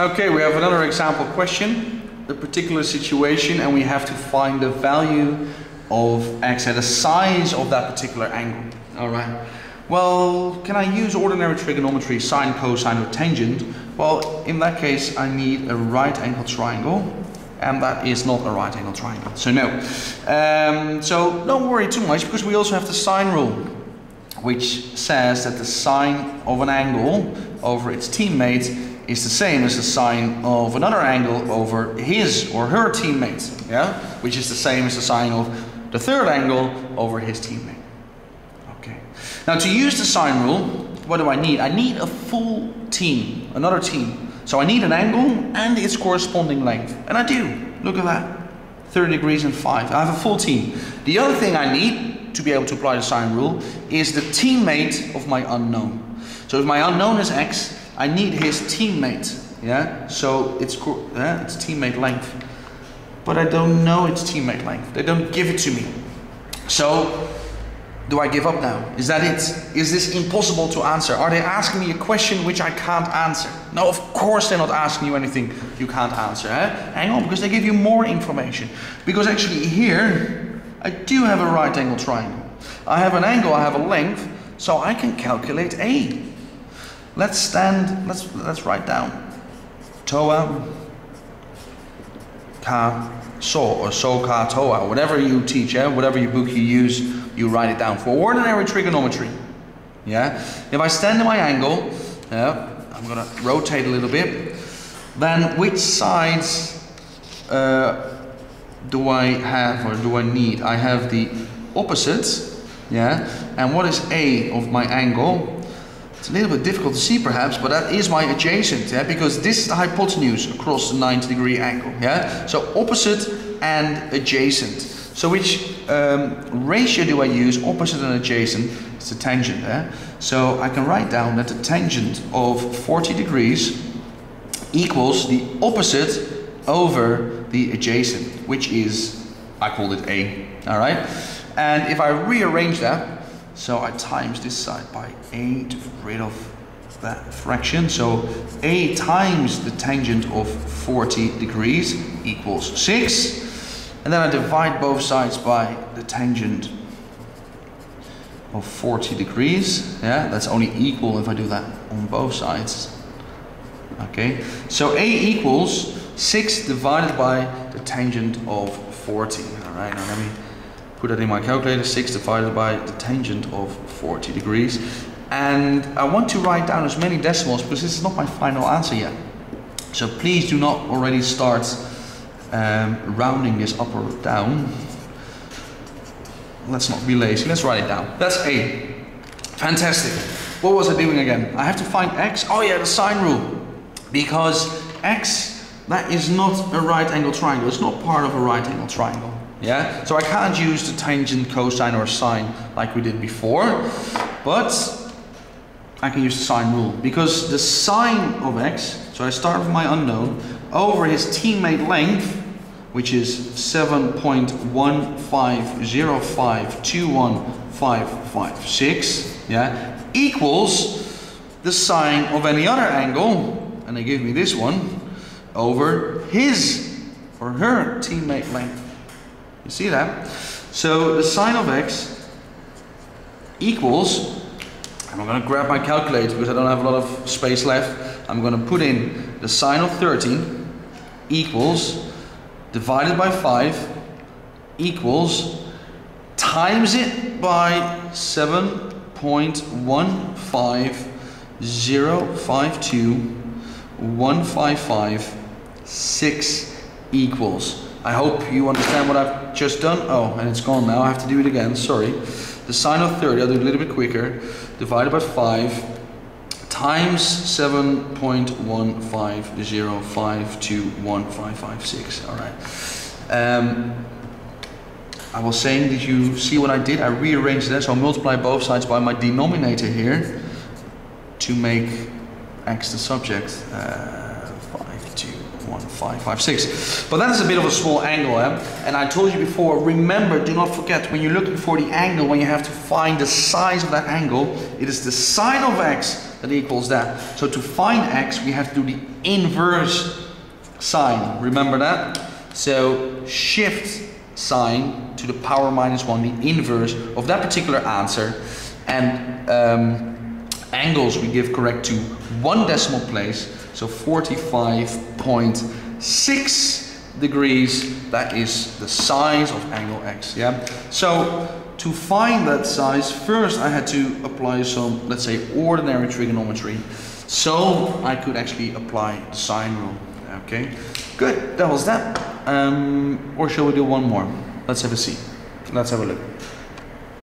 Okay, we have another example question, a particular situation, and we have to find the value of x at the size of that particular angle. All right. Well, can I use ordinary trigonometry, sine, cosine, or tangent? Well, in that case, I need a right angle triangle, and that is not a right angle triangle, so no. Um, so don't worry too much, because we also have the sine rule, which says that the sine of an angle over its teammate is the same as the sine of another angle over his or her teammate, yeah? Which is the same as the sine of the third angle over his teammate. Okay. Now to use the sine rule, what do I need? I need a full team, another team. So I need an angle and its corresponding length. And I do. Look at that. 30 degrees and 5. I have a full team. The other thing I need to be able to apply the sine rule is the teammate of my unknown. So if my unknown is x, I need his teammate. Yeah, so it's yeah, it's teammate length, but I don't know its teammate length. They don't give it to me. So do I give up now? Is that it? Is this impossible to answer? Are they asking me a question which I can't answer? No, of course they're not asking you anything you can't answer. Eh? Hang on, because they give you more information. Because actually here, I do have a right angle triangle. I have an angle, I have a length, so I can calculate A. Let's stand, let's, let's write down. Toa, ka, so, or so, ka, toa. Whatever you teach, yeah? whatever you book you use, you write it down. For ordinary trigonometry, yeah? If I stand in my angle, yeah, I'm gonna rotate a little bit, then which sides uh, do I have or do I need? I have the opposite, yeah? And what is A of my angle? It's a little bit difficult to see perhaps, but that is my adjacent, yeah, because this is the hypotenuse across the 90 degree angle, yeah. So opposite and adjacent. So which um, ratio do I use, opposite and adjacent? It's the tangent, yeah. So I can write down that the tangent of 40 degrees equals the opposite over the adjacent, which is, I called it A, all right? And if I rearrange that, so I times this side by get rid of that fraction. So a times the tangent of 40 degrees equals 6. And then I divide both sides by the tangent of 40 degrees. Yeah, that's only equal if I do that on both sides. Okay, so a equals 6 divided by the tangent of 40. All right, now let me put that in my calculator, 6 divided by the tangent of 40 degrees. And I want to write down as many decimals because this is not my final answer yet. So please do not already start um, rounding this up or down. Let's not be lazy, let's write it down. That's A. Fantastic. What was I doing again? I have to find X. Oh yeah, the sine rule. Because X, that is not a right angle triangle. It's not part of a right angle triangle. Yeah, so I can't use the tangent, cosine or sine like we did before, but I can use the sine rule because the sine of x, so I start with my unknown, over his teammate length, which is 7.1505215556, yeah, equals the sine of any other angle, and they give me this one, over his or her teammate length. You see that? So the sine of x equals, and I'm going to grab my calculator because I don't have a lot of space left. I'm going to put in the sine of 13 equals divided by 5 equals times it by 7.150521556 equals I hope you understand what I've just done. Oh, and it's gone now. I have to do it again. Sorry. The sine of 30, I'll do it a little bit quicker, divided by 5 times 7.150521556. All right. Um, I was saying, did you see what I did? I rearranged that, so I multiply both sides by my denominator here to make x the subject. Uh, five, five, six. But that is a bit of a small angle, eh? and I told you before, remember, do not forget, when you're looking for the angle, when you have to find the size of that angle, it is the sine of x that equals that. So to find x, we have to do the inverse sine, Remember that? So shift sine to the power minus 1, the inverse of that particular answer. And um, angles we give correct to one decimal place, so 45.6 degrees, that is the size of angle x, yeah? So to find that size, first I had to apply some, let's say, ordinary trigonometry. So I could actually apply the sine rule, okay? Good, that was that. Um, or shall we do one more? Let's have a see. Let's have a look.